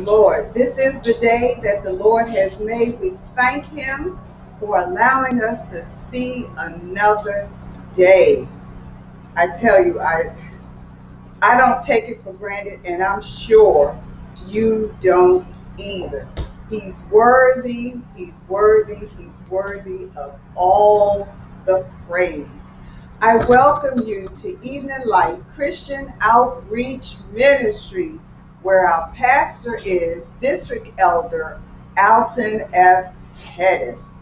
Lord, this is the day that the Lord has made. We thank Him for allowing us to see another day. I tell you, I I don't take it for granted, and I'm sure you don't either. He's worthy, he's worthy, he's worthy of all the praise. I welcome you to Evening Light Christian Outreach Ministries, where our pastor is District Elder Alton F. Hedis.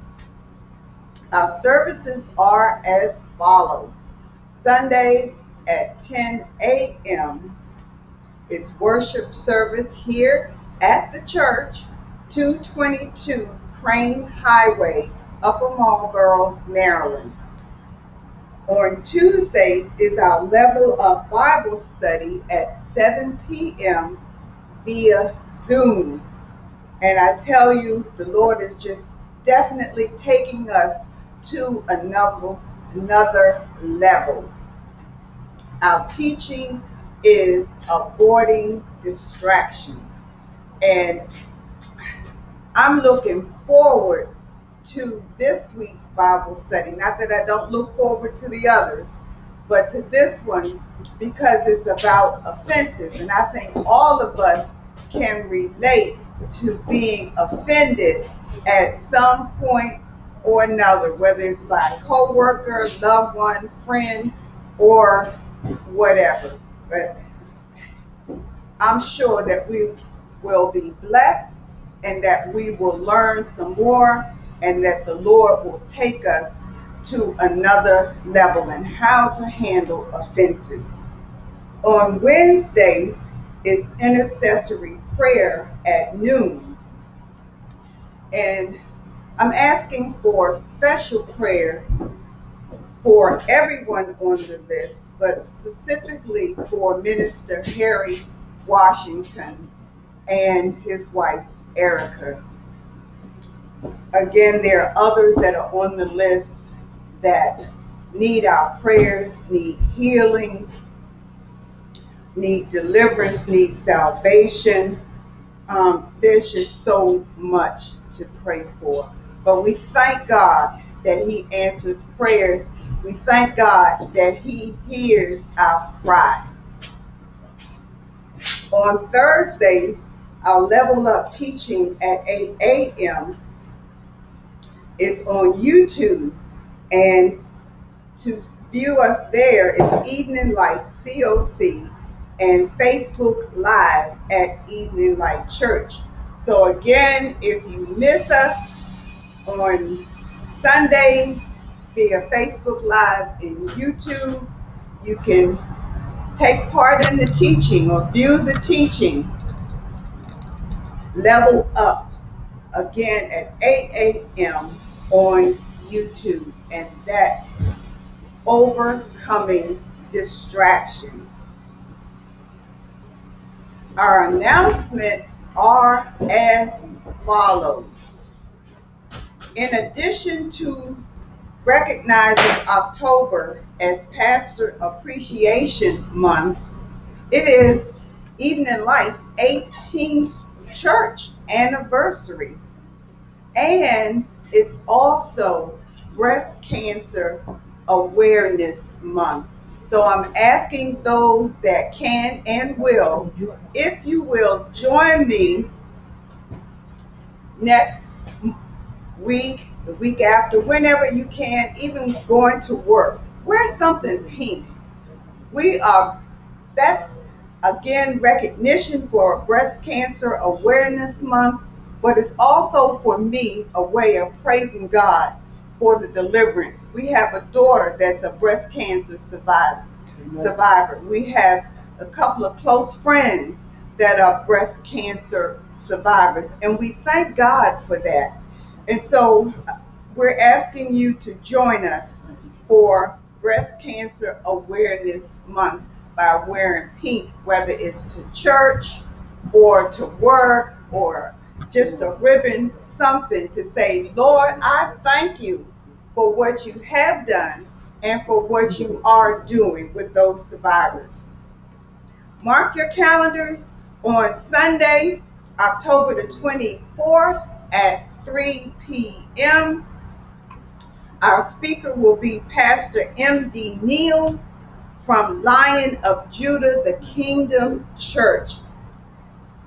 Our services are as follows Sunday at 10 a.m. is worship service here at the church, 222 Crane Highway, Upper Marlboro, Maryland. On Tuesdays is our level of Bible study at 7 p.m. via Zoom. And I tell you, the Lord is just definitely taking us to another, another level. Our teaching is avoiding distractions. And I'm looking forward to this week's Bible study. Not that I don't look forward to the others, but to this one because it's about offenses. And I think all of us can relate to being offended at some point or another, whether it's by a coworker, loved one, friend, or whatever. But I'm sure that we will be blessed and that we will learn some more and that the Lord will take us to another level and how to handle offenses. On Wednesdays is intercessory prayer at noon. And I'm asking for special prayer for everyone on the list, but specifically for Minister Harry Washington and his wife Erica. Again, there are others that are on the list that need our prayers, need healing, need deliverance, need salvation. Um, there's just so much to pray for. But we thank God that He answers prayers. We thank God that He hears our cry. On Thursdays, our level up teaching at 8 a.m is on YouTube. And to view us there is Evening Light COC and Facebook Live at Evening Light Church. So, again, if you miss us on Sundays via Facebook Live and YouTube, you can take part in the teaching or view the teaching. Level up again at 8 a.m on YouTube, and that's overcoming distractions. Our announcements are as follows. In addition to recognizing October as Pastor Appreciation Month, it is Evening Light's 18th church anniversary. And it's also Breast Cancer Awareness Month. So I'm asking those that can and will, if you will, join me next week, the week after, whenever you can, even going to work. Wear something pink. We are, that's again recognition for Breast Cancer Awareness Month but it's also for me a way of praising God for the deliverance. We have a daughter that's a breast cancer survivor. Survivor. We have a couple of close friends that are breast cancer survivors, and we thank God for that. And so we're asking you to join us for Breast Cancer Awareness Month by wearing pink, whether it's to church or to work or just a ribbon, something to say, Lord, I thank you for what you have done and for what you are doing with those survivors. Mark your calendars on Sunday, October the 24th at 3 p.m. Our speaker will be Pastor M.D. Neal from Lion of Judah, the Kingdom Church.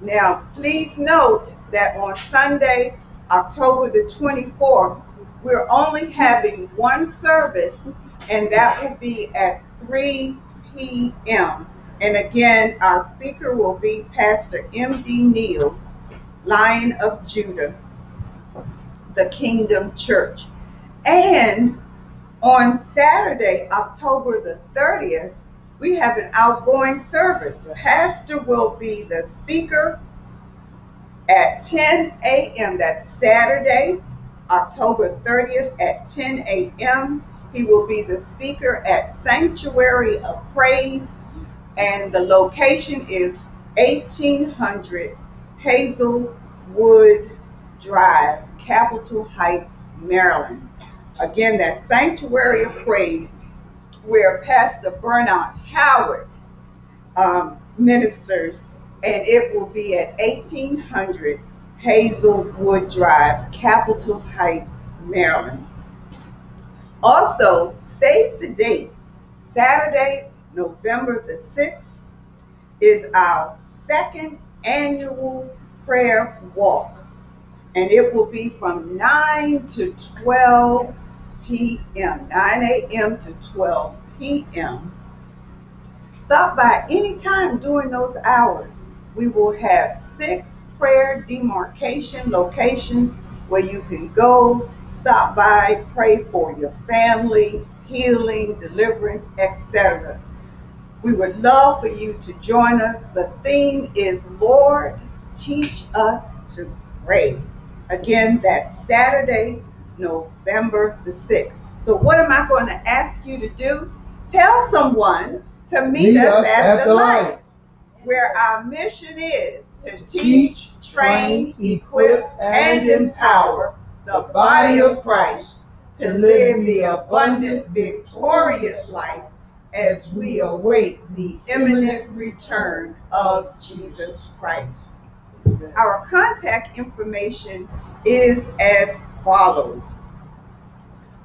Now, please note that on Sunday, October the 24th, we're only having one service, and that will be at 3 p.m. And again, our speaker will be Pastor M.D. Neal, Lion of Judah, the Kingdom Church. And on Saturday, October the 30th, we have an outgoing service. The pastor will be the speaker at 10 a.m. That's Saturday, October 30th at 10 a.m. He will be the speaker at Sanctuary of Praise, and the location is 1800 Hazelwood Drive, Capitol Heights, Maryland. Again, that Sanctuary of Praise, where Pastor Bernard Howard um, ministers, and it will be at 1800 Hazelwood Drive, Capitol Heights, Maryland. Also, save the date. Saturday, November the 6th, is our second annual prayer walk. And it will be from 9 to 12 p.m., 9 a.m. to 12 p.m. Stop by anytime during those hours. We will have six prayer demarcation locations where you can go, stop by, pray for your family, healing, deliverance, etc. We would love for you to join us. The theme is Lord, teach us to pray. Again, that's Saturday, November the 6th. So, what am I going to ask you to do? Tell someone to meet, Meet us, us at, at the the light, light. Where our mission is to teach, train, equip, and and empower the body of Christ to live the abundant, victorious life as we await the imminent return of Jesus Christ. Our contact information is as follows.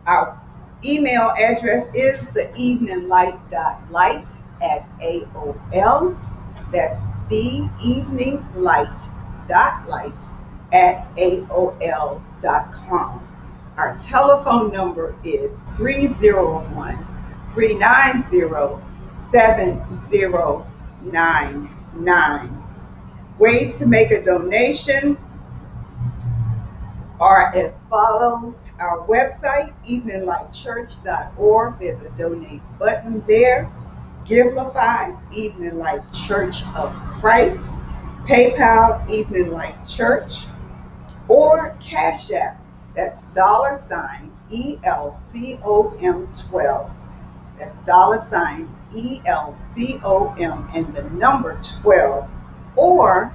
Our email address is the eveninglight.light at AOL. That's the eveninglight.light at AOL.com. Our telephone number is 301 390 7099. Ways to make a donation are as follows. Our website, eveninglightchurch.org, there's a donate button there. Givelify, Evening Light Church of Christ. PayPal, Evening Light Church. Or Cash App, that's dollar sign ELCOM 12. That's dollar sign ELCOM and the number 12. Or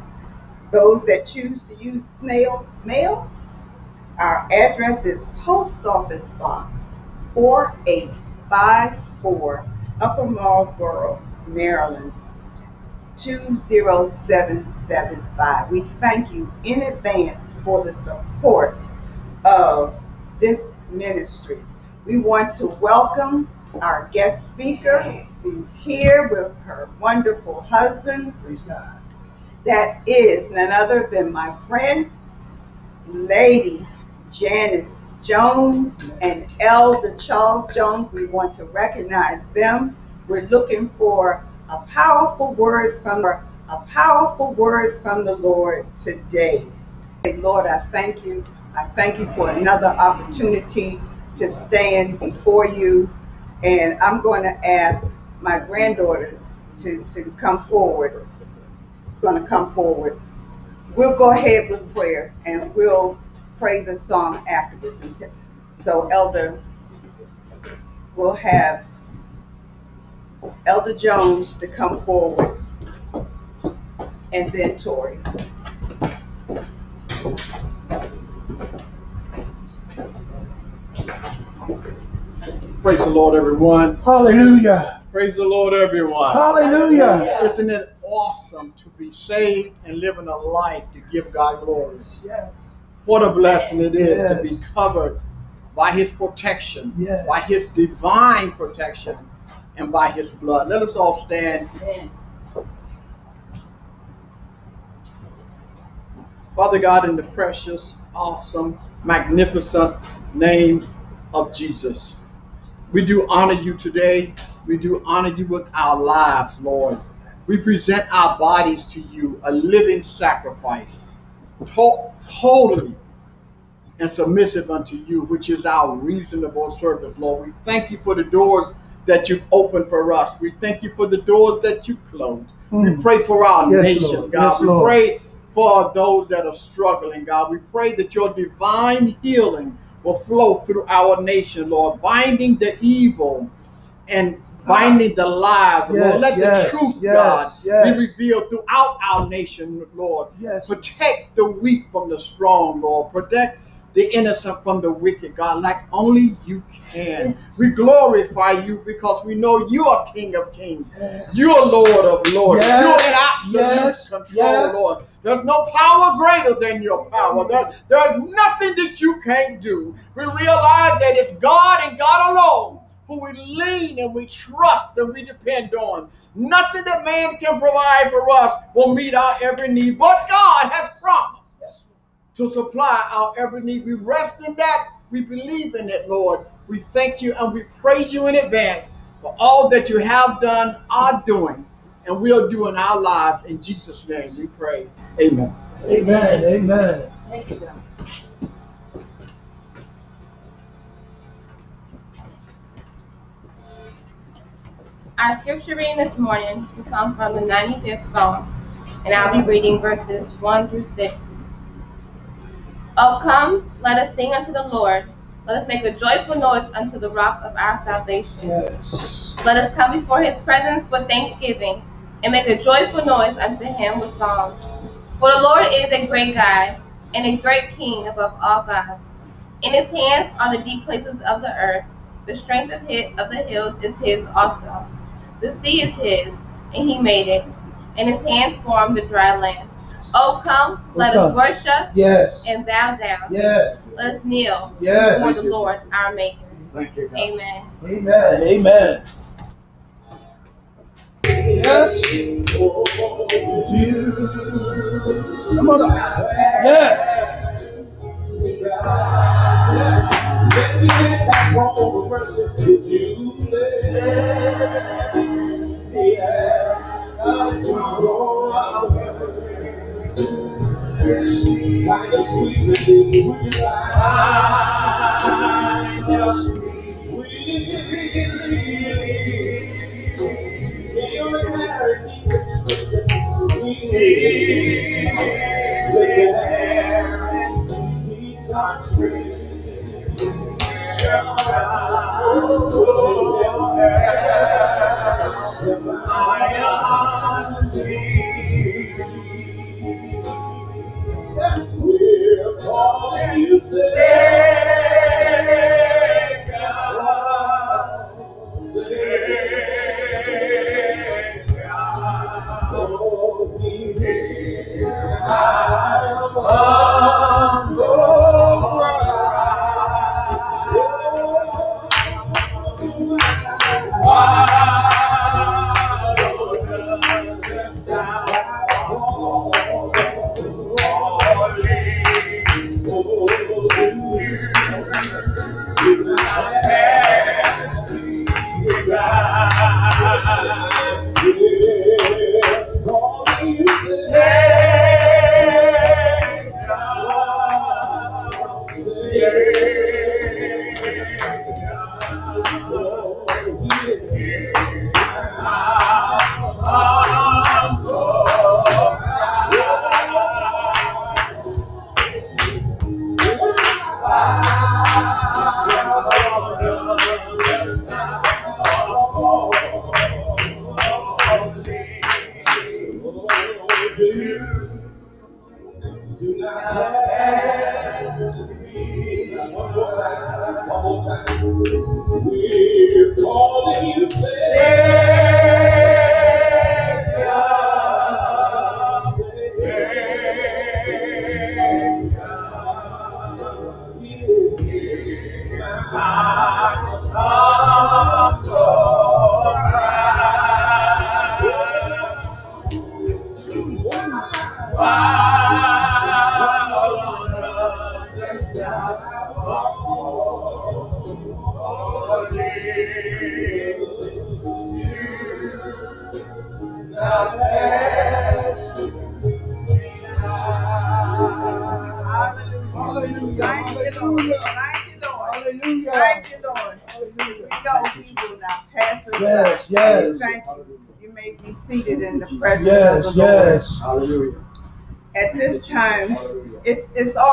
those that choose to use snail mail, our address is Post Office Box 4854, Upper Marlboro, Maryland 20775. We thank you in advance for the support of this ministry. We want to welcome our guest speaker who's here with her wonderful husband, Praise God. that is none other than my friend, Lady Janice Jones and Elder Charles Jones. We want to recognize them. We're looking for a powerful word from a powerful word from the Lord today. Lord, I thank you. I thank you for another opportunity to stand before you. And I'm going to ask my granddaughter to, to come forward. Going to come forward. We'll go ahead with prayer and we'll pray the song afterwards. until- So, Elder, we'll have Elder Jones to come forward and then Tori. Praise the Lord, everyone. Hallelujah. Praise the Lord, everyone. Hallelujah. Isn't it awesome to be saved and living a life to give God glory. Yes. What a blessing it is to be covered by his protection, Yes. by his divine protection, and by his blood. Let us all stand. Father God, in the precious, awesome, magnificent name of Jesus, we do honor you today. We do honor you with our lives, Lord. We present our bodies to you, a living sacrifice, to- totally and submissive unto you, which is our reasonable service, Lord. We thank you for the doors that you've opened for us. We thank you for the doors that you've closed. We Mm. pray for our Yes, nation, Lord. God. Yes, we Lord. pray for those that are struggling, God. We pray that your divine healing will flow through our nation, Lord, binding the evil and binding the lies, Lord. Let yes, the truth, yes, God, yes. be revealed throughout our nation, Lord. Yes. Protect the weak from the strong, Lord. Protect the innocent from the wicked, God, like only you can. We glorify you because we know you are King of Kings. Yes. You are Lord of Lords. Yes. You're in absolute Yes. control, Yes. Lord. There's no power greater than your power. There- there's nothing that you can't do. We realize that it's God and God alone who we lean and we trust and we depend on. Nothing that man can provide for us will meet our every need, but God has promised to supply our every need. We rest in that. We believe in it, Lord. We thank you and we praise you in advance for all that you have done, are doing, and will do in our lives. In Jesus' name we pray. Amen. Amen. Amen. Thank you, God. Our scripture reading this morning will come from the 95th Psalm, and I'll be reading verses 1 through 6. Oh, come, let us sing unto the Lord. Let us make a joyful noise unto the rock of our salvation. Yes. Let us come before his presence with thanksgiving, and make a joyful noise unto him with songs. For the Lord is a great God, and a great King above all gods. In his hands are the deep places of the earth. The strength of, his, of the hills is his also. The sea is his, and he made it, and his hands formed the dry land. Oh, come, oh, let us come. worship Yes. and bow down. Yes. Let us kneel Yes. before the Lord our Maker. Thank you, God. Amen. Amen. Amen. Yes. Come on up. Yes. Let me get back one more person to you. Yeah, I know Kind of sweet with you, would you find just really You're married, expression. We there and deep country.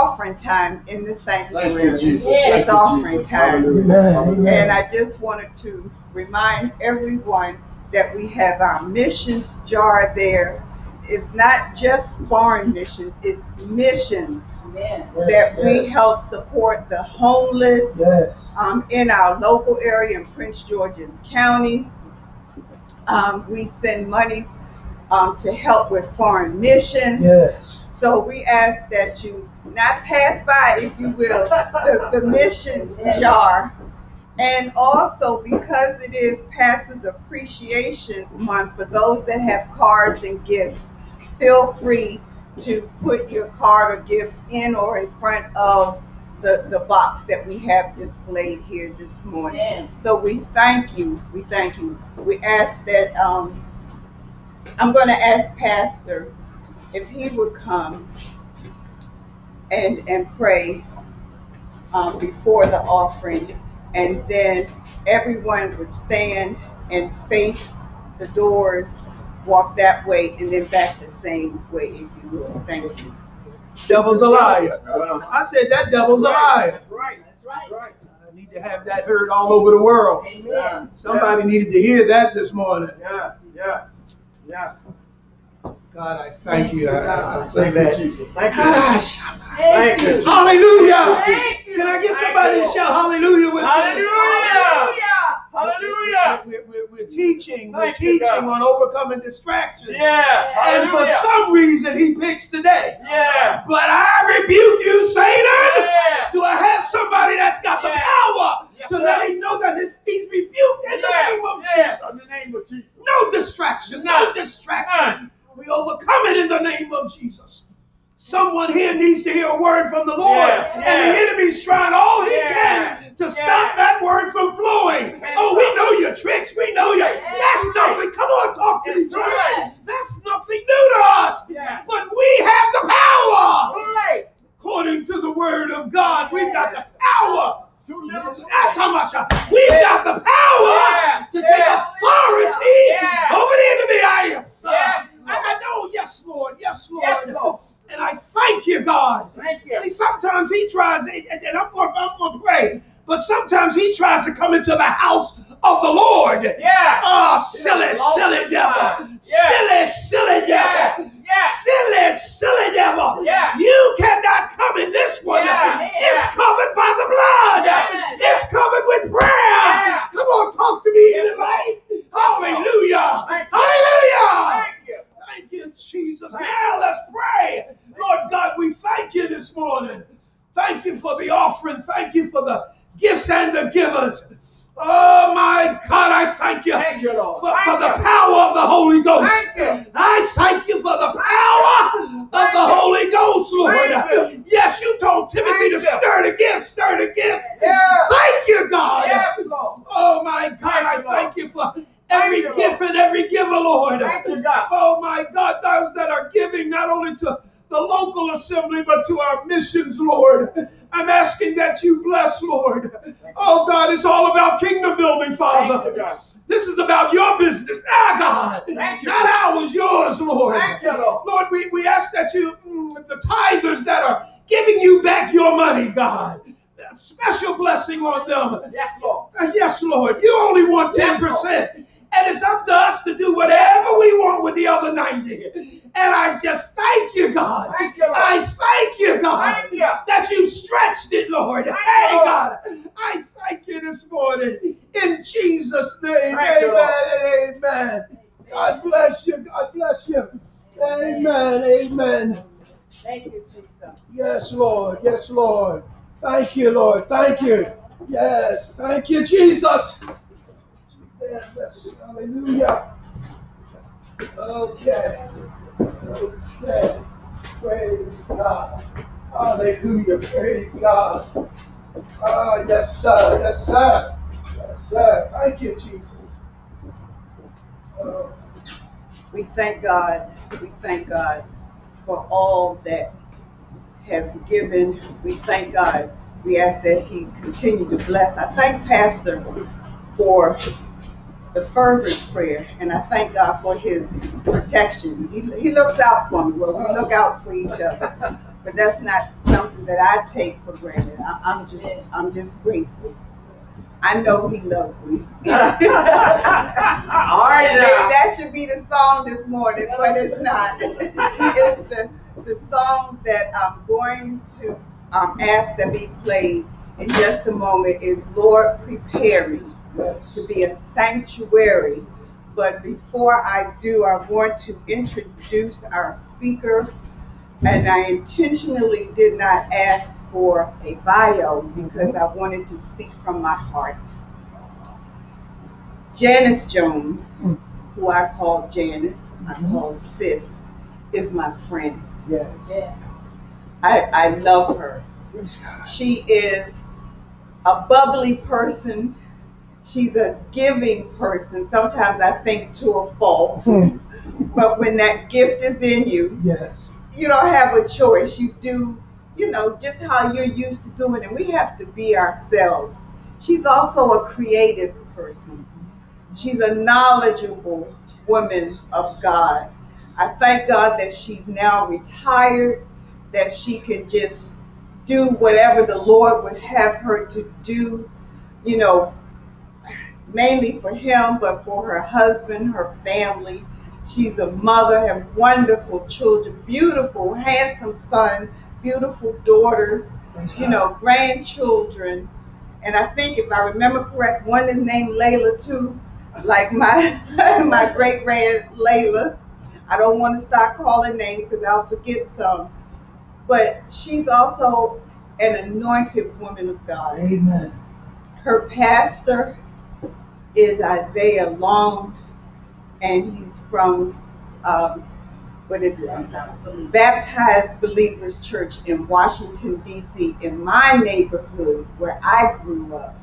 Offering time in the Thank you, sanctuary. Jesus. It's offering time. Amen, And I just wanted to remind everyone that we have our missions jar there. It's not just foreign missions, it's missions that we help support the homeless Yes. um, in our local area in Prince George's County. Um, we send monies um, to help with foreign missions. Yes. So we ask that you not pass by, if you will, the, the missions jar. And also because it is Pastor's Appreciation Month, for those that have cards and gifts, feel free to put your card or gifts in or in front of the, the box that we have displayed here this morning. So we thank you. We thank you. We ask that um, I'm going to ask Pastor if he would come and and pray um, before the offering, and then everyone would stand and face the doors, walk that way, and then back the same way, if you will. Thank you. Devil's a liar. I said that devil's a liar. Right. That's right. I need to have that heard all over the world. Yeah. Somebody needed to hear that this morning. Yeah. Yeah. Yeah. God, I thank you. I, I say Thank you, Thank you. Gosh, Thank you. hallelujah. Thank you. Can I get somebody to shout hallelujah with me? Hallelujah. Hallelujah. We're, we're, we're teaching, we're teaching on overcoming distractions. Yeah. And for some reason, he picks today. Yeah. But I rebuke you, Satan. Yeah. Do I have somebody that's got the power Yes, to sir. let him know that his, he's rebuked in the name of Yeah. In Jesus? the name of Jesus. No distraction, no None. We overcome it in the name of Jesus. Someone here needs to hear a word from the Lord, Yeah. and Yeah. the enemy's trying all he Yeah. can to stop that word from flowing. Oh, we know your tricks. We know your. That's nothing. Come on, talk to me, That's church. right. That's nothing new to us. But we have the power. Right. According to the word of God, we've got the power. Too little. too That's how much we've got the power to take authority over the enemy. I yes, sir. Yes. And I know, yes, Lord, yes, Lord. Yes, Lord. And I thank you, God. Thank you. See, sometimes he tries, and, and I'm going, I'm going to pray, but sometimes he tries to come into the house of the Lord. Yeah. Oh, silly, Yeah, silly devil. Yeah. Silly, silly devil. Yeah. Silly, silly devil. Yeah. You cannot come in this one. Yeah. It's Yeah. covered by the blood. Yes. It's covered with prayer. Yeah. Come on, talk to me tonight. Hallelujah. Thank. Hallelujah. Thank you. Thank you, Jesus. Thank Now let's pray. Lord God, we thank you this morning. Thank you for the offering. Thank you for the gifts and the givers. Oh my God, I thank you Thank you, Lord. for, for the power of the Holy Ghost. Thank you. I thank you for the power of Thank the you. Holy Ghost, Lord. Yes, you told Timothy to stir the gift, stir the gift. Yeah. Thank you, God. Yes, Lord. Oh my God, I you, thank you for every you, gift and every giver, Lord. Thank you, God. Oh my God, those that are giving not only to the local assembly, but to our missions, Lord. I'm asking that you bless, Lord. Oh God, it's all about kingdom building, Father. This is about your business. Ah, God. Thank you. Not ours, yours, Lord. Thank you, Lord. Lord, we, we ask that you, mm, the tithers that are giving you back your money, God, special blessing on them. Yes, Lord. Uh, Yes, Lord. You only want 10%. And it's up to us to do whatever we want with the other 90. And I just thank you, God. Thank you, Lord. I thank you, God, Thank you. that you stretched it, Lord. Thank hey, Lord. God, I thank you this morning. In Jesus' name, Thank amen and amen. God bless you. God bless you. Amen. Amen. Thank you, Jesus. Yes, Lord. Yes, Lord. Thank you, Lord. Thank you. Yes. Thank you, Jesus. Yes. Hallelujah. Okay. Okay. Praise God. Hallelujah. Praise God. Ah, yes, sir. Yes, sir. Yes, sir. Thank you, Jesus. Oh, We thank God, we thank God for all that has given. We thank God. We ask that He continue to bless. I thank Pastor for the fervent prayer, and I thank God for His protection. He, he looks out for me. Well, we look out for each other, but that's not something that I take for granted. I, I'm just, I'm just grateful. I know He loves me. All right Maybe now. that should be the song this morning, but it's not. it's the the song that I'm going to um, ask that be played in just a moment is Lord Prepare Me. To be a sanctuary. But before I do, I want to introduce our speaker. And I intentionally did not ask for a bio because I wanted to speak from my heart. Janice Jones, who I call Janice, I mm-hmm. call Sis, is my friend. Yes. Yeah. I, I love her. She is a bubbly person. She's a giving person. Sometimes I think to a fault. Hmm. But when that gift is in you, Yes. you don't have a choice. You do, you know, just how you're used to doing it. We have to be ourselves. She's also a creative person. She's a knowledgeable woman of God. I thank God that she's now retired, that she can just do whatever the Lord would have her to do, you know, mainly for him, but for her husband, her family. She's a mother, have wonderful children, beautiful, handsome son, beautiful daughters, you know, grandchildren. And I think if I remember correct, one is named Layla too, like my my great grand Layla. I don't want to start calling names because I'll forget some. But she's also an anointed woman of God. Amen. Her pastor is Isaiah Long, and he's from um, what is it? Baptized Believers Church in Washington, D.C., in my neighborhood where I grew up.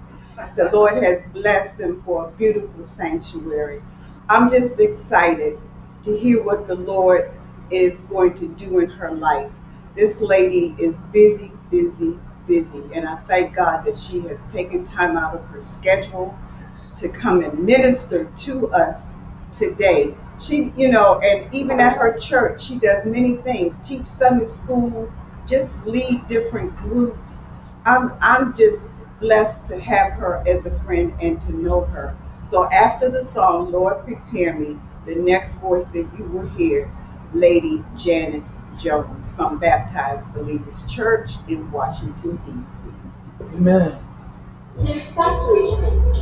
The Lord has blessed them for a beautiful sanctuary. I'm just excited to hear what the Lord is going to do in her life. This lady is busy, busy, busy, and I thank God that she has taken time out of her schedule to come and minister to us today. She, you know, and even at her church, she does many things teach Sunday school, just lead different groups. I'm, I'm just blessed to have her as a friend and to know her. So after the song, Lord Prepare Me, the next voice that you will hear, Lady Janice Jones from Baptized Believers Church in Washington, D.C. Amen. There's factory training.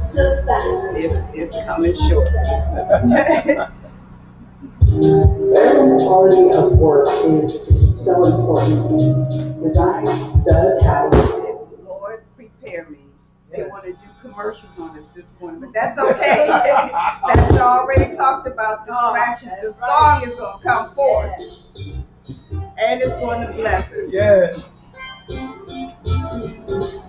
So factory. It's, it's coming short. Their quality of work is so important. Design does have Lord, prepare me. They want to do commercials on us this morning, but that's okay. That's already talked about distractions. The oh, song is going to come forth and it's going to bless us. Yes.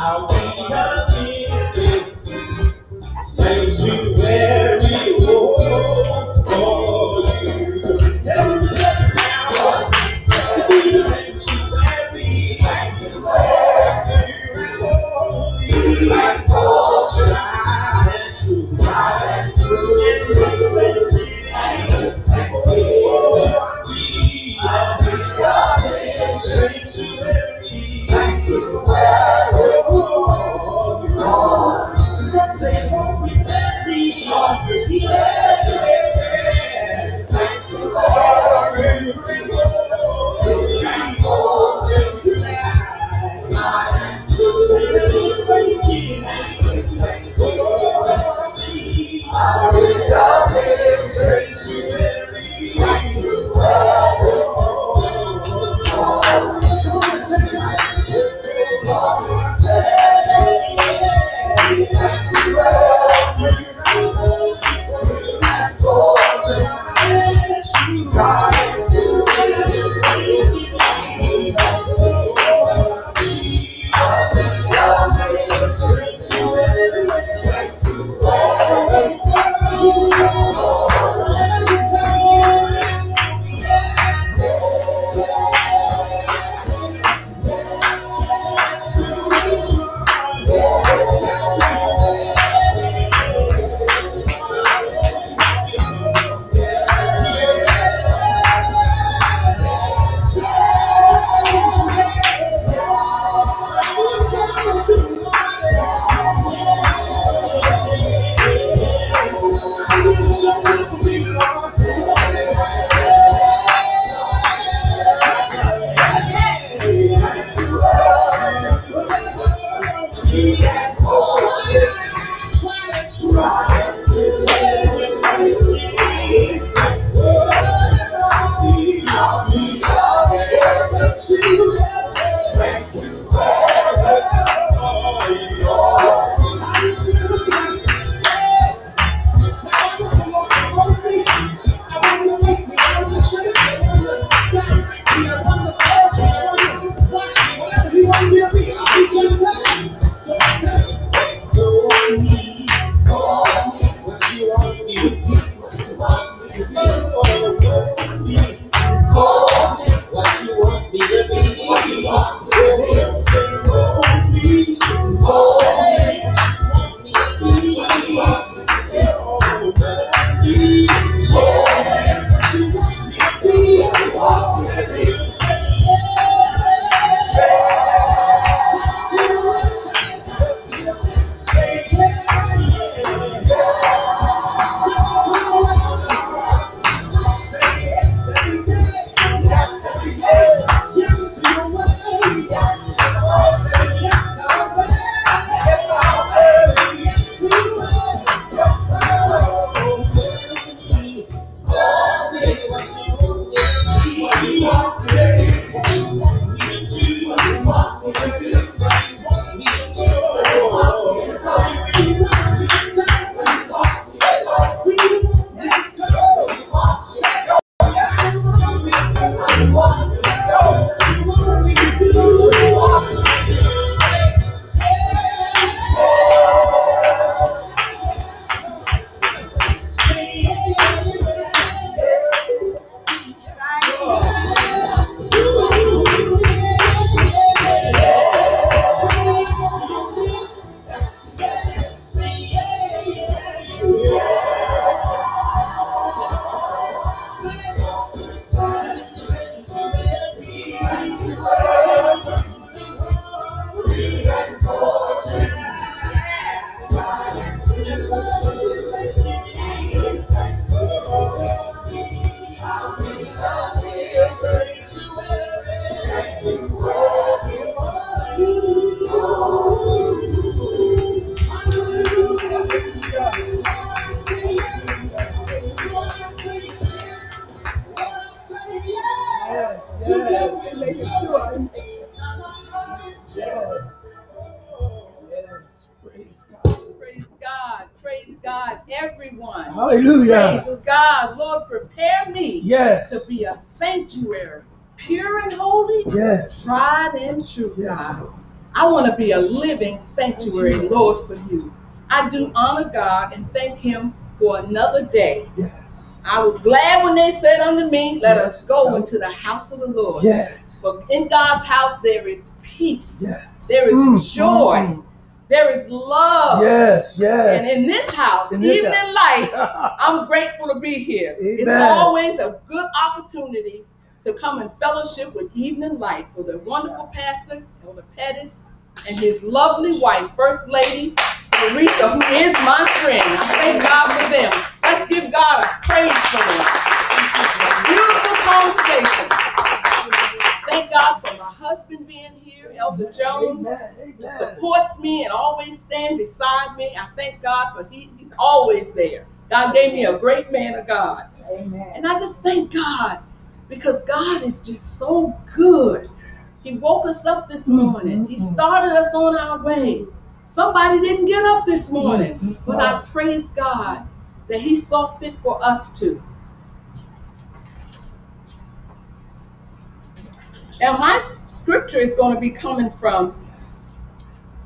thanksgiving. Be a living sanctuary, Lord, for you. I do honor God and thank Him for another day. Yes. I was glad when they said unto me, Let us go into the house of the Lord. Yes. For in God's house there is peace, Yes. there is Mm, joy, mm, there is love. Yes. Yes. And in this house, In this even house. in life, I'm grateful to be here. It's always a good opportunity to come and fellowship with Evening Light for the wonderful pastor, Elder Pettis, and his lovely wife, First Lady Aretha, who is my friend. I thank God for them. Let's give God a praise for them. Beautiful conversation. Thank God for my husband being here, Elder Jones who supports me and always stand beside me. I thank God for he, he's always there. God gave me a great man of God. Amen. And I just thank God because God is just so good. He woke us up this mm-hmm. morning. He started us on our way. Somebody didn't get up this morning, mm-hmm. but I praise God that He saw fit for us to. Now, my scripture is going to be coming from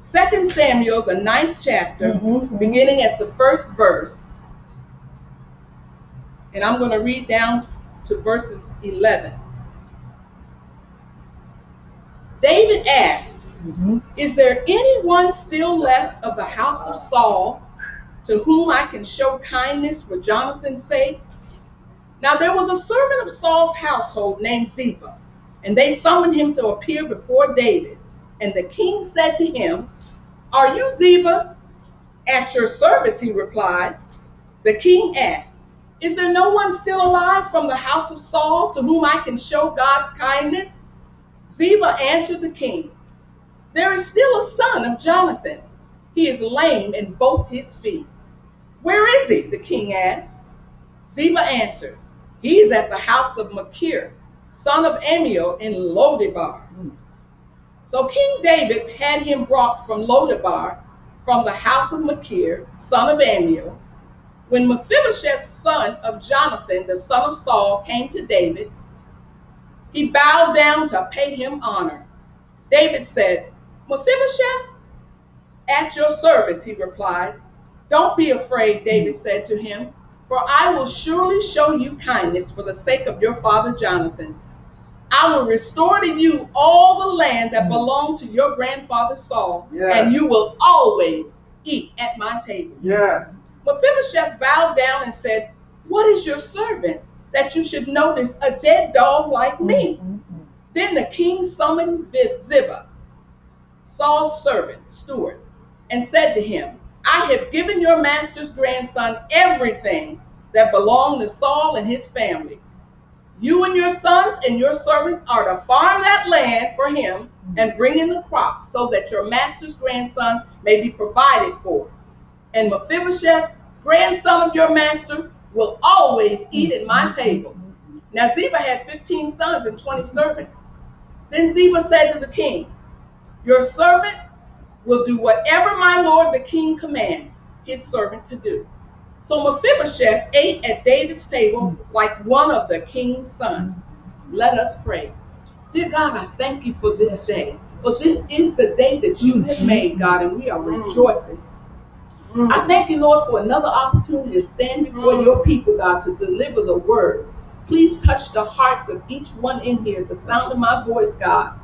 2 Samuel, the ninth chapter, mm-hmm. beginning at the first verse. And I'm going to read down to verses 11. David asked, mm-hmm. Is there anyone still left of the house of Saul to whom I can show kindness for Jonathan's sake? Now there was a servant of Saul's household named Ziba, and they summoned him to appear before David. And the king said to him, Are you Ziba? At your service, he replied. The king asked, Is there no one still alive from the house of Saul to whom I can show God's kindness? Ziba answered the king, There is still a son of Jonathan. He is lame in both his feet. Where is he? The king asked. Ziba answered, He is at the house of Machir, son of Ammiel, in Lodebar. So King David had him brought from Lodebar, from the house of Machir, son of Ammiel. When Mephibosheth, son of Jonathan, the son of Saul, came to David, he bowed down to pay him honor. David said, Mephibosheth, at your service, he replied. Don't be afraid, David said to him, for I will surely show you kindness for the sake of your father Jonathan. I will restore to you all the land that belonged to your grandfather Saul, Yeah. and you will always eat at my table. Yes. Mephibosheth bowed down and said, What is your servant that you should notice a dead dog like me? Mm-hmm. Then the king summoned Ziba, Saul's servant, steward, and said to him, I have given your master's grandson everything that belonged to Saul and his family. You and your sons and your servants are to farm that land for him mm-hmm. and bring in the crops so that your master's grandson may be provided for. And Mephibosheth, grandson of your master, will always eat at my mm-hmm. table. Now Ziba had 15 sons and 20 servants. Then Ziba said to the king, Your servant will do whatever my lord the king commands his servant to do. So Mephibosheth ate at David's table like one of the king's sons. Let us pray. Dear God, I thank you for this day. For this is the day that you have mm-hmm. made, God, and we are mm. rejoicing. I thank you, Lord, for another opportunity to stand before your people, God, to deliver the word. Please touch the hearts of each one in here, the sound of my voice, God,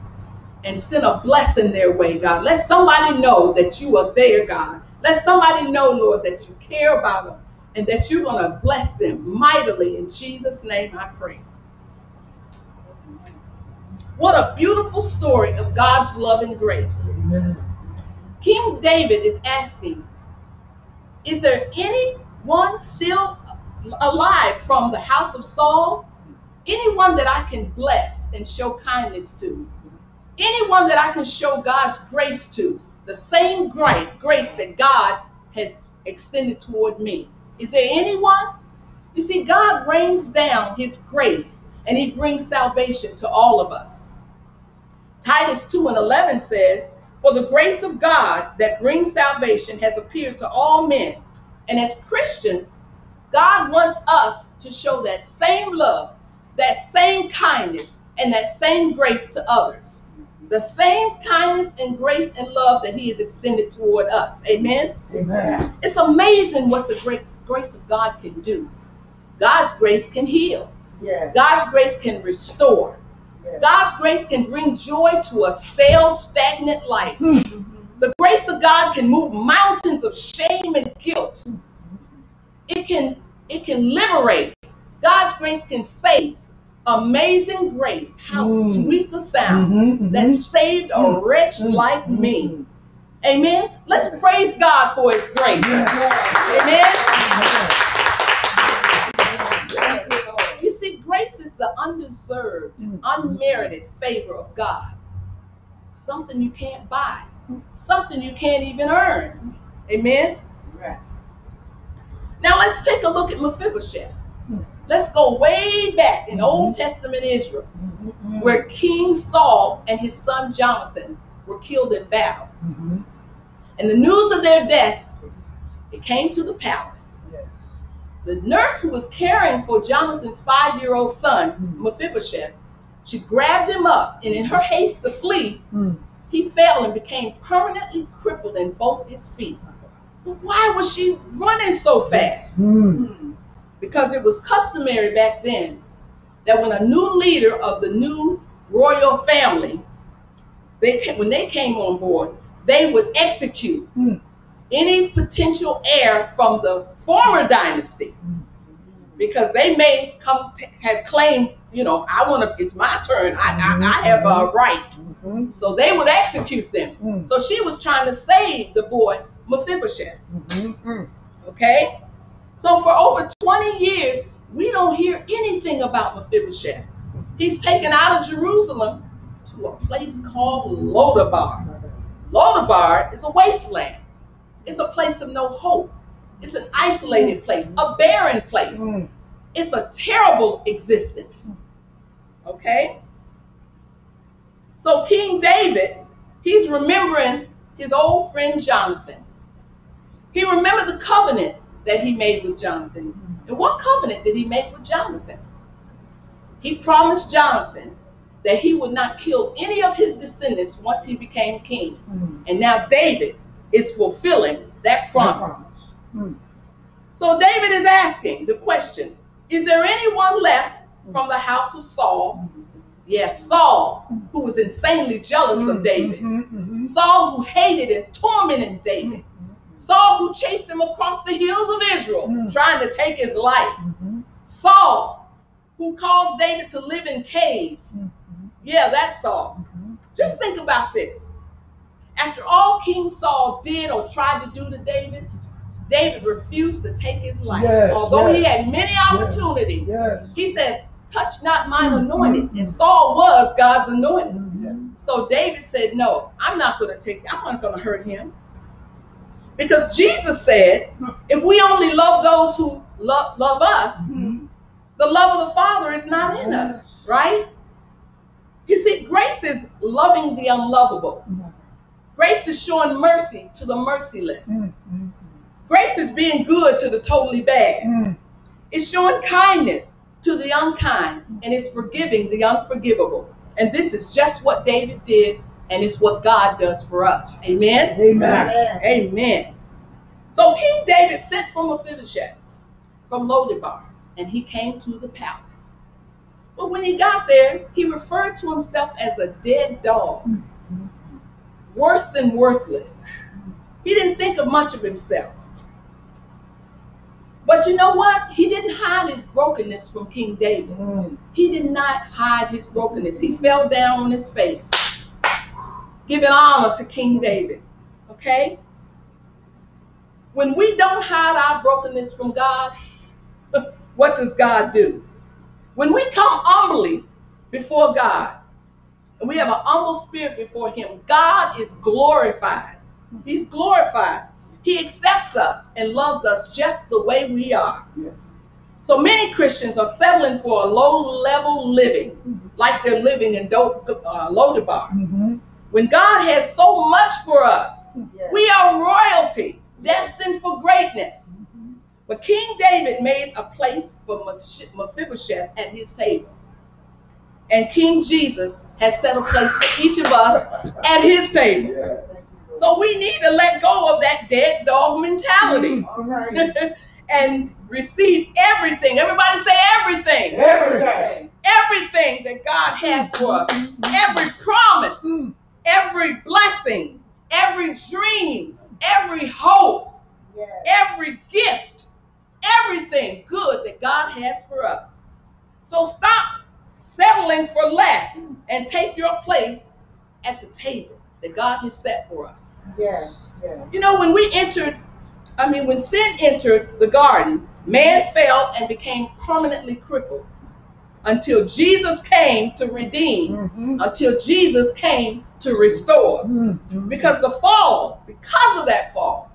and send a blessing their way, God. Let somebody know that you are there, God. Let somebody know, Lord, that you care about them and that you're going to bless them mightily. In Jesus' name I pray. What a beautiful story of God's love and grace. Amen. King David is asking, Is there anyone still alive from the house of Saul? Anyone that I can bless and show kindness to? Anyone that I can show God's grace to? The same great grace that God has extended toward me. Is there anyone? You see, God rains down his grace and he brings salvation to all of us. Titus 2 and 11 says, For the grace of God that brings salvation has appeared to all men. And as Christians, God wants us to show that same love, that same kindness, and that same grace to others. The same kindness and grace and love that He has extended toward us. Amen. Amen. It's amazing what the grace, grace of God can do. God's grace can heal. Yes. God's grace can restore. Yes. God's grace can bring joy to a stale, stagnant life. The grace of God can move mountains of shame and guilt. It can it can liberate. God's grace can save. Amazing grace. How Mm. sweet the sound Mhm, that mhm. saved a wretch like me. Amen. Let's praise God for his grace. Amen. You see, grace is the undeserved, mm. unmerited favor of God. Something you can't buy, something you can't even earn. Amen. Right. Now let's take a look at Mephibosheth. Mm. Let's go way back in Old mm-hmm. Testament Israel, mm-hmm. where King Saul and his son Jonathan were killed in battle. Mhm. And the news of their deaths, it came to the palace. The nurse who was caring for Jonathan's five-year-old son, Mephibosheth, she grabbed him up, and in her haste to flee, Mm. he fell and became permanently crippled in both his feet. But why was she running so fast? Mm. Because it was customary back then that when a new leader of the new royal family, they when they came on board, they would execute Hmm. any potential heir from the former dynasty because they may come have claimed, you know, I want to. It's my turn. I I, I have uh, rights. Mhm. So they would execute them. Mm. So she was trying to save the boy Mephibosheth. Mhm. Mm. Okay? So for over 20 years, we don't hear anything about Mephibosheth. He's taken out of Jerusalem to a place called Lodabar. Lodabar is a wasteland. It's a place of no hope. It's an isolated place, a barren place. Mm. It's a terrible existence. Okay? So King David, he's remembering his old friend Jonathan. He remembered the covenant that he made with Jonathan. And what covenant did he make with Jonathan? He promised Jonathan that he would not kill any of his descendants once he became king. Mm. And now David is fulfilling that promise. Mm. So David is asking the question Is there anyone left hmm. from the house of Saul? Hmm. Yes, Saul, hmm. who was insanely jealous of David. Saul, who hated and tormented David. Saul, who chased him across the hills of Israel, trying to take his life. Saul, who caused David to live in caves. Yeah, that's Saul. Just think about this. After all King Saul did or tried to do to David, David refused to take his life. Yes, Although he had many opportunities, Yes. he said, Touch not mine anointed. Mhm. And Saul was God's anointed. Mhm. So David said, No, I'm not going to take, I'm not going to hurt him. Because Jesus said, If we only love those who love, love us, Mhm. the love of the Father is not in us, right? You see, grace is loving the unlovable. Grace is showing mercy to the merciless. Mm, mm, Grace is being good to the totally bad. mm. It's showing kindness to the unkind and it's forgiving the unforgivable. And this is just what David did and it's what God does for us. Amen. Amen. Amen. So King David sent for Mephibosheth from Lodebar, and he came to the palace. But when he got there, he referred to himself as a dead dog, worse than worthless. He didn't think of much of himself. But you know what? He didn't hide his brokenness from King David. Mm. He did not hide his brokenness. He fell down on his face, giving honor to King David. Okay? When we don't hide our brokenness from God, what does God do? When we come humbly before God, and we have an humble spirit before Him, God is glorified. He's glorified. He accepts us and loves us just the way we are. Yeah. So many Christians are settling for a low level living, like they're living in Do- uh, Lodabar. Mhm. When God has so much for us, Yeah. we are royalty, destined for greatness. But King David made a place for Mephibosheth at his table. And King Jesus has set a place for each of us at his table. Yeah. So we need to let go of that dead dog mentality All right. and receive everything. Everybody say everything. Everything. Everything that God has for us. Every promise, Mm. every blessing, every dream, every hope, every gift, everything good that God has for us. So stop settling for less and take your place at the table that God has set for us. Yeah. Yeah. You know, when we entered, I mean, when sin entered the garden, man fell and became permanently crippled until Jesus came to redeem, Mhm. until Jesus came to restore. Mhm. Because the fall, because of that fall,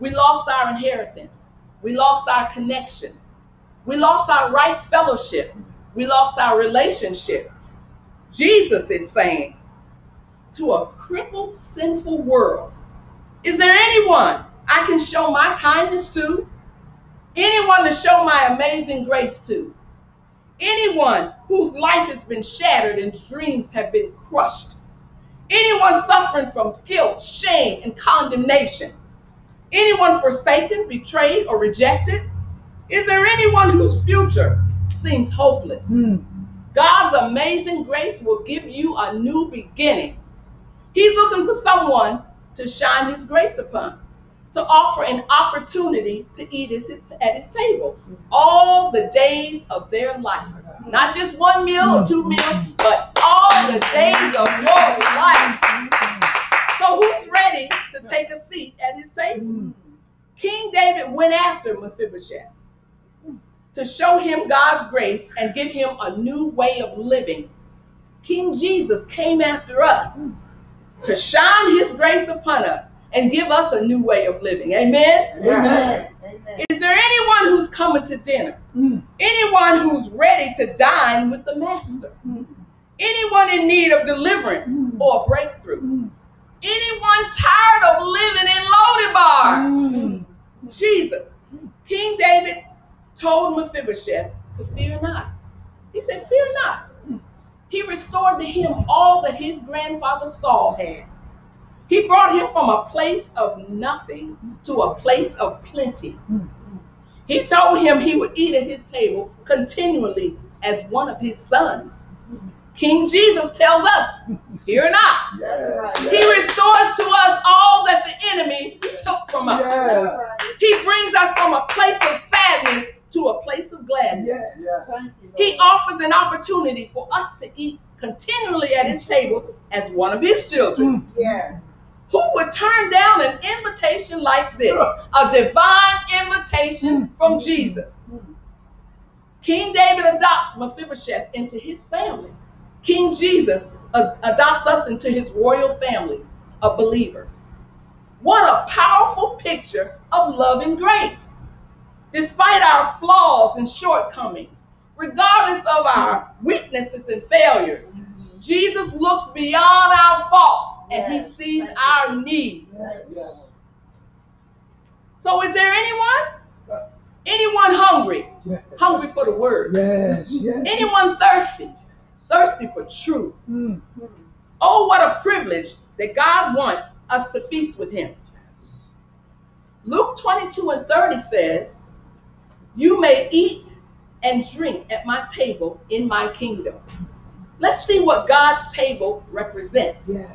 we lost our inheritance. We lost our connection. We lost our right fellowship. We lost our relationship. Jesus is saying to a crippled, sinful world, is there anyone I can show my kindness to? Anyone to show my amazing grace to? Anyone whose life has been shattered and dreams have been crushed? Anyone suffering from guilt, shame, and condemnation? Anyone forsaken, betrayed, or rejected? Is there anyone whose future seems hopeless? Mm. God's amazing grace will give you a new beginning. He's looking for someone to shine his grace upon, to offer an opportunity to eat at his table all the days of their life. Not just one meal or two meals, but all the days of your life. So who's ready to take a seat at his table? King David went after Mephibosheth to show him God's grace and give him a new way of living. King Jesus came after us to shine his grace upon us and give us a new way of living. Amen. Amen. Is there there anyone who's coming to dinner? Mm. Anyone who's ready to dine with the master? Anyone in need of deliverance Mm. or breakthrough? Mm. Anyone tired of living in Lodebar? Mm. Jesus. King David told Mephibosheth to fear not. He said, Fear not. He restored to him all that his grandfather Saul had. He brought him from a place of nothing to a place of plenty. He told him he would eat at his table continually as one of his sons. King Jesus tells us, Fear not. He restores to us all that the enemy took from us. He brings us from a place of sadness to a place of gladness. Yes. Yeah. Thank you. He offers an opportunity for us to eat continually at his table as one of his children. Mm. Yeah. Who would turn down an invitation like this? A divine invitation from Jesus. King David adopts Mephibosheth into his family. King Jesus a- adopts us into his royal family of believers. What a powerful picture of love and grace. Despite our flaws and shortcomings, regardless of our weaknesses and failures, Jesus looks beyond our faults and he sees our needs. Thank you. Yes. So, is there anyone? Anyone hungry? Hungry for the word? Yes. Yes. Anyone thirsty? Thirsty for truth? Mm. Oh, what a privilege that God wants us to feast with Him. Luke 22 and 30 says, You may eat and drink at my table in my kingdom. Let's see what God's table represents. Yes.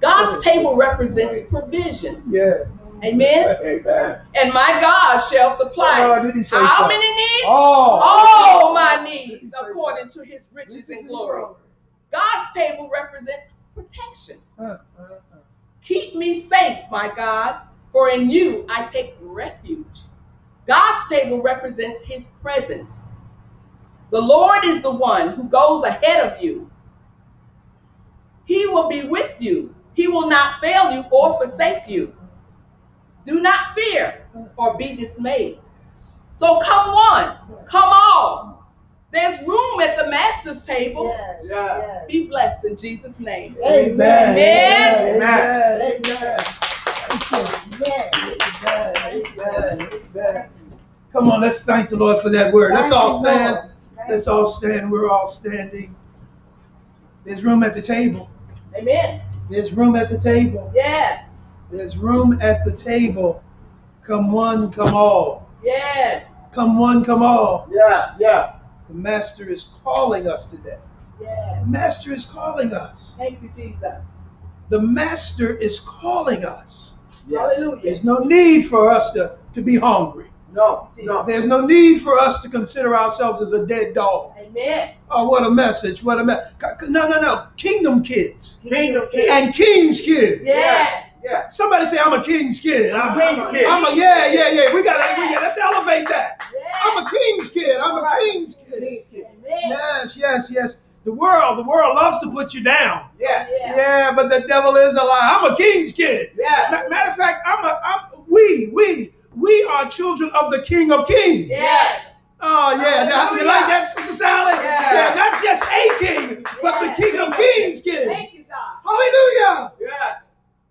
God's table represents provision. Yes. Amen. Amen. And my God shall supply Oh, did he say how so? many needs? Oh. All my needs according to his riches and glory. God's table represents protection. Uh, uh, uh. Keep me safe, my God, for in you I take refuge. God's table represents his presence. The Lord is the one who goes ahead of you. He will be with you. He will not fail you or forsake you. Do not fear or be dismayed. So come one, come all. There's room at the master's table. Yes. Yes. Be blessed in Jesus' name. Amen. Amen. Amen. Amen. Yes. Amen. Amen. Amen. Come on, let's thank the Lord for that word. Let's all stand. Let's all stand. We're all standing. There's room at the table. Amen. There's room at the table. Yes. There's room at the table. Come one, come all. Yes. Come one, come all. Yes, yes. The Master is calling us today. Yes. The Master is calling us. Thank you, Jesus. The Master is calling us. Hallelujah. There's no need for us to, to be hungry. No, no. There's no need for us to consider ourselves as a dead dog. Amen. Oh, what a message. What a message. No, no, no. Kingdom kids Kingdom kids. and king's kids. Yes. Yeah. Somebody say, I'm a king's kid. I'm, King's kid. I'm a, yeah, yeah, yeah. We got to, we got, let's elevate that. Yes. I'm a king's kid. I'm a Right. king's kid. Amen. Yes, yes, yes. The world, the world loves to put you down. Yeah. Yeah. Yeah, but the devil is a lie. I'm a king's kid. Yeah. Matter of fact, I'm a, I'm, we, we, we are children of the King of Kings. Yes. Oh yeah, now, you like that, Sister Sally? Yeah. not just a king, but the King of Kings kid. Thank you, God. Hallelujah. Yeah.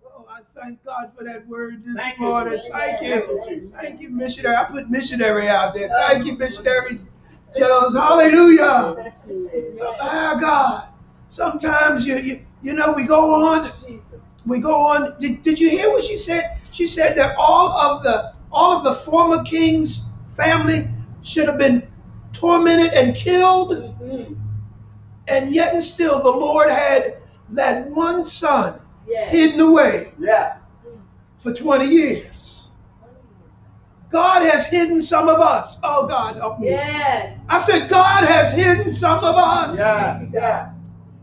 Oh, I thank God for that word this Thank you. morning. Thank Thank you. you. Thank you, missionary. I put missionary out there. Thank you, missionary Jones. Hallelujah. So, ah, God. Sometimes you, you, you know, we go on, Jesus. we go on. Did, did you hear what she said? She said that all of the all of the former kings' family should have been tormented and killed, Mhm. and yet and still the Lord had that one son Yes. hidden away Yeah. for 20 years. God has hidden some of us. Oh God, help me. Yes. I said, God has hidden some of us. Yeah. Yeah.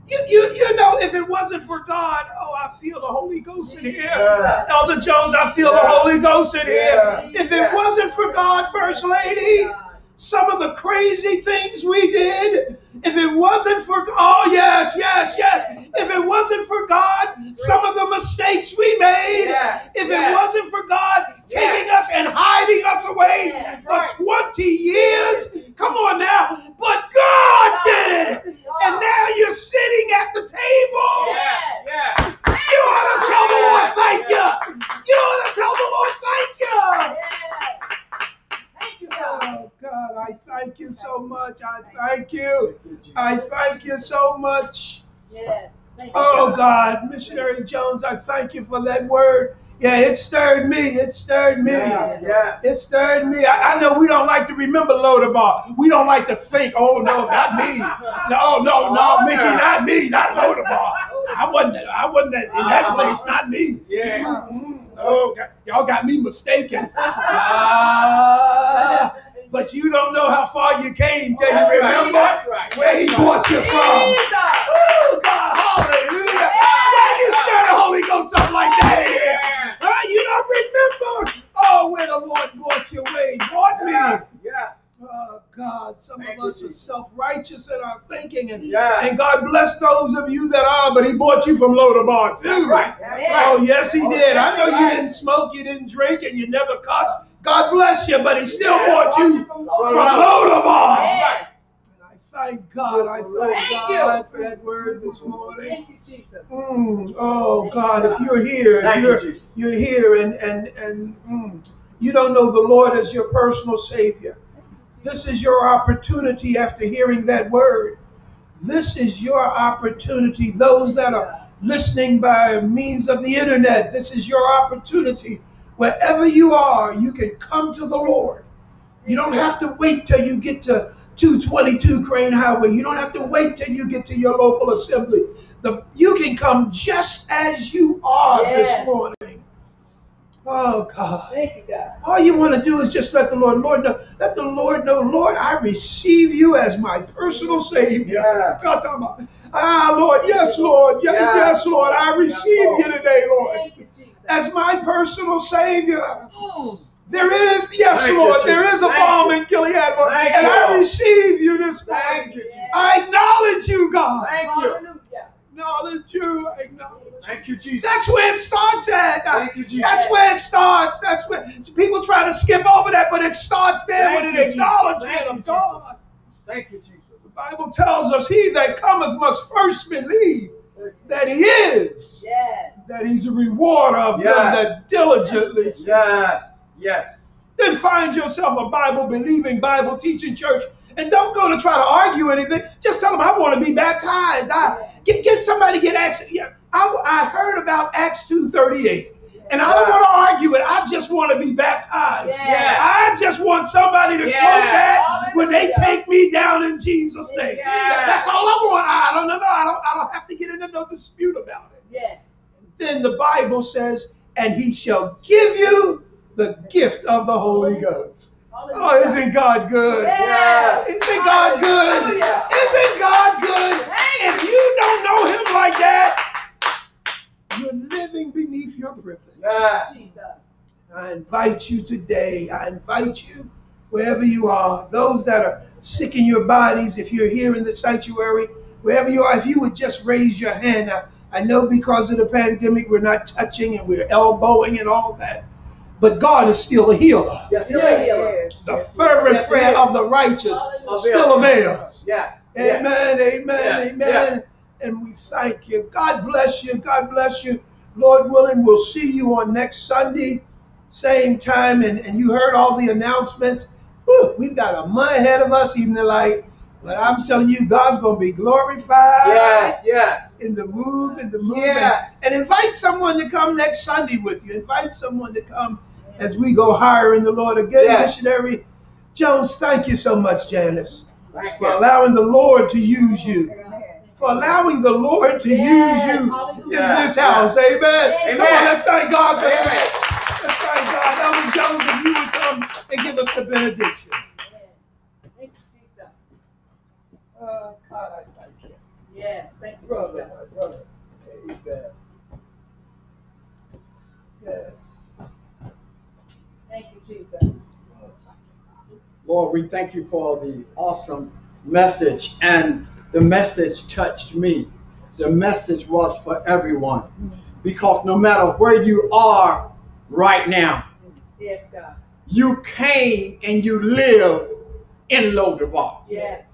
You, you, you know, if it wasn't for God, oh, I feel the Holy Ghost in here. Yeah. Elder Jones, I feel the Holy Ghost in here. Yeah. If it Yeah. wasn't for God, First Lady, some of the crazy things we did, if it wasn't for, oh, yes, yes, yes. If it wasn't for God, some of the mistakes we made, Yeah. if Yeah. it wasn't for God Yeah. taking us and hiding us away Yeah. from 20 years. Come on now. But God did it. And now you're sitting at the table. Yeah. You ought to tell the Lord thank you. You ought to tell the Lord thank you. Thank you, God. Oh God, I thank you so much. I thank you. I thank you so much. Yes. Oh God, Missionary Jones, I thank you for that word. Yeah, it stirred me. It stirred me. Yeah. Yeah. It stirred me. I, I know we don't like to remember Lodabar. We don't like to think, oh no, not me. No, no, no, Oh, Mickey, yeah. not me, not Lodabar. I wasn't I wasn't in that place, not me. Yeah. Oh, God, y'all got me mistaken. Ah, but you don't know how far you came till you right, remember that's right. where he brought you from. Oh, God, hallelujah. Why you stir the Holy Ghost up like that in here? Huh? You don't remember? Oh, where the Lord brought you, where he brought me. Yeah. Yeah. Oh, God, some Thank of you, us are self-righteous in our thinking. And, Yeah. and God bless those of you that are, but he brought you from Lodabar, too. That's right. That's oh, right. Oh, yes, he Oh, did. I know you right. didn't smoke, you didn't drink, and you never cuss. God bless you, but he still Yeah, brought you from from Lodabar. Lodabar. And I thank God. I thank Thank God you. for that word this morning. Thank you, Jesus. Mm, oh God, if you're here, if you, you're Jesus. you're here and and and mm, you don't know the Lord as your personal Savior, this is your opportunity after hearing that word. This is your opportunity. Those that are listening by means of the internet, this is your opportunity. Wherever you are, you can come to the Lord. You don't have to wait till you get to 222 Crain Highway. You don't have to wait till you get to your local assembly. The, you can come just as you are this morning. Oh God. Thank you, God. All you want to do is just let the Lord, Lord know, let the Lord know, Lord, I receive you as my personal Savior. Yeah. God, ah, Lord, yes, Lord, yes, Yeah. yes, Lord, I receive Yeah, you today, Lord, Thank you, Jesus. As my personal Savior. Mm. There is, yes, Thank Lord, Jesus. there is a Thank balm you. in Gilead, Lord, Thank and you, I receive you this morning. Thank you, I acknowledge you, God. Thank you. Acknowledge you. I acknowledge. Thank you, Jesus. That's where it starts at. Thank you, Jesus. That's where it starts. That's where people try to skip over that, but it starts there Thank with you, an acknowledgement of God. Thank you, Jesus. The Bible tells us, "He that cometh must first believe that He is, Yes. That He's a rewarder of them that diligently seek." Yeah. Yes. Then find yourself a Bible believing, Bible teaching church, and don't go to try to argue anything. Just tell them, "I want to be baptized." I, get get somebody get Acts. Yeah, I, I heard about Acts two thirty eight. And I don't want to argue it. I just want to be baptized. Yeah. I just want somebody to Yeah. quote that when they take me down in Jesus' name. Yeah. That's all I want. I don't know. I don't. I don't have to get into no dispute about it. Yes. Then the Bible says, "And He shall give you the gift of the Holy Ghost." Oh, isn't God good? Yes. Isn't God good? Isn't God good? If you don't know Him like that, you're living beneath your privilege. Yeah. I invite you today. I invite you wherever you are. Those that are sick in your bodies, if you're here in the sanctuary, wherever you are, if you would just raise your hand. I, I know because of the pandemic, we're not touching and we're elbowing and all that. But God is still a healer. Yes. You're a healer. The fervent Yes, prayer is. of the righteous Hallelujah. still avails. Yeah. Yeah. Amen, amen, Yeah, amen. And we thank you. God bless you. God bless you. Lord willing, we'll see you on next Sunday, same time. And, and you heard all the announcements. Whew, we've got a month ahead of us, Evening Light. But I'm telling you, God's going to be glorified Yes. Yes. In the move, in the movement. Yes. And invite someone to come next Sunday with you. Invite someone to come as we go higher in the Lord. Again, Yes. missionary Jones, thank you so much, Janice Thank for you. allowing the Lord to use you. For allowing the Lord to Yes, use you hallelujah. in this house. Amen. Amen. Come on, let's thank God for Amen. that. Let's thank God. Elder Jones, if you would come and give us the benediction. Thank you, Jesus. Uh, God, I thank you. Yes. Thank you, Brother, Jesus. my brother. Amen. Yes. Thank you, Jesus. Lord, we thank you for the awesome message, and the message touched me. The message was for everyone. Because no matter where you are right now, Yes, God. you came and you live in Lodabar. Yes.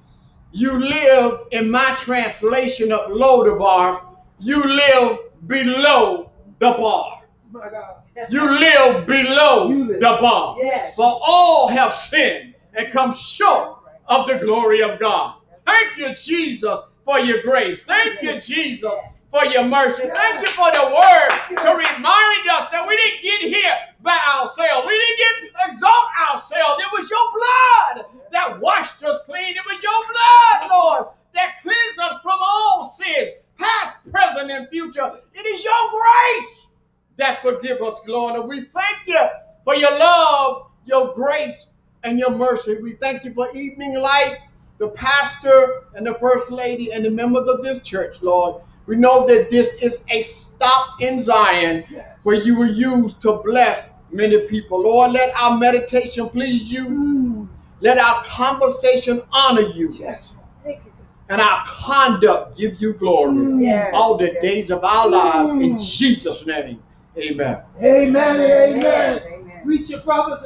You live, in my translation of Lodabar, you live below the bar. My God. You live below You live. the bar. Yes. For all have sinned and come short of the glory of God. Thank you, Jesus, for your grace. Thank you, Jesus, for your mercy. Thank you for the word to remind us that we didn't get here by ourselves. We didn't get exalt ourselves. It was your blood that washed us clean. It was your blood, Lord, that cleansed us from all sin, past, present, and future. It is your grace that forgive us, Lord. And we thank you for your love, your grace, and your mercy. We thank you for evening light, the pastor and the first lady and the members of this church, Lord. We know that this is a stop in Zion where you were used to bless many people. Lord, let our meditation please you. Hmm. Let our conversation honor you. Yes. And our conduct give you glory. Hmm. Yes. All the days of our lives in hmm. Jesus' name. Amen. Amen. Amen. Amen. Reach your brothers and